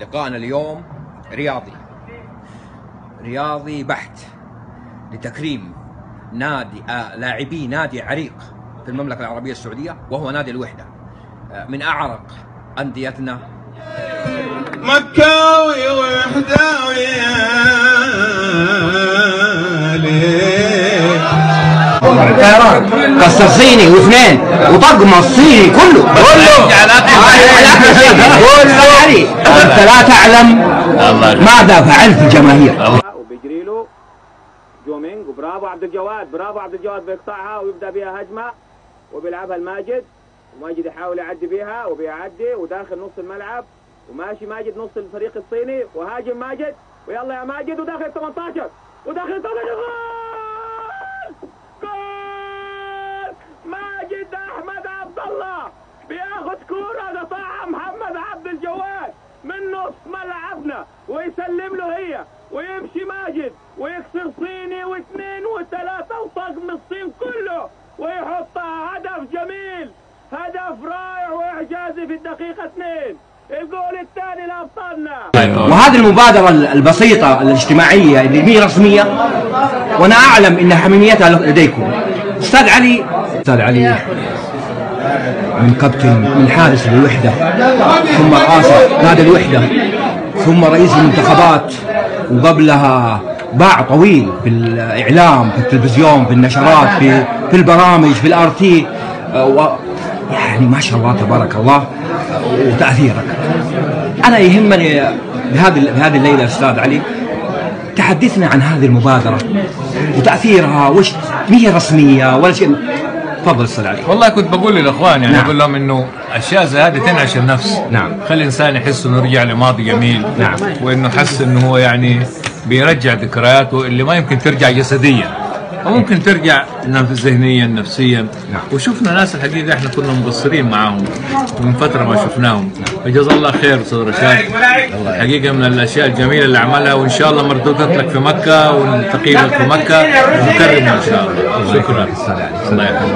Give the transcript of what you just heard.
لقاءنا اليوم رياضي. رياضي بحت لتكريم نادي آه لاعبي نادي عريق في المملكة العربية السعودية وهو نادي الوحدة. آه من أعرق أنديتنا. مكاوي وحداوي طيران كسر صيني واثنين وطقم الصيني كله. كله. كله علي أنت لا تعلم ماذا فعلت الجماهير وبيجري له جومينج وبرافو عبد الجواد برافو عبد الجواد بيقطعها ويبدأ بها هجمة وبيلعبها الماجد. وماجد يحاول يعدي بيها وبيعدي وداخل نص الملعب. وماشي ماجد نص الفريق الصيني. وهاجم ماجد. ويلا يا ماجد وداخل 18 وداخل 18 goal goal ماجد احمد عبد الله بياخد كوره قطعها محمد عبد الجواد من نص ملعبنا ويسلم له هي ويمشي ماجد ويكسر صيني واثنين وثلاثة وطقم الصين كله ويحطها هدف جميل هدف رائع وإعجازي في الدقيقة اثنين. الجول الثاني لأبطالنا. وهذه المبادرة البسيطة الاجتماعية اللي مي رسمية؟ وأنا أعلم أن حميميتها لديكم. أستاذ علي. أستاذ علي من كابتن من حارس للوحدة ثم رئاسة نادي الوحدة. ثم رئيس المنتخبات وقبلها باع طويل في الإعلام في التلفزيون في النشرات في في البرامج في الآر تي. يعني ما شاء الله تبارك الله وتأثيرك. أنا يهمني بهذه بهذه الليلة أستاذ علي تحدثنا عن هذه المبادرة وتأثيرها وش ما هي رسمية ولا شيء. تفضل أستاذ علي. والله كنت بقول للإخوان يعني نعم. أقول لهم إنه أشياء زي هذه تنعش النفس. نعم. خلي الانسان يحس إنه رجع لماضي جميل. نعم. وإنه حس إنه هو يعني بيرجع ذكرياته اللي ما يمكن ترجع جسديا. وممكن ترجع ذهنيا نفسيا. نعم. وشفنا ناس الحقيقة إحنا كنا مقصرين معاهم. من فترة ما شفناهم. فجزا الله خير أستاذ رشاد. حقيقه من الأشياء الجميلة اللي عملها وإن شاء الله مردودات لك في مكة ونلتقي لك في مكة. ونكرمها إن شاء الله. شكرا. الله يحفظك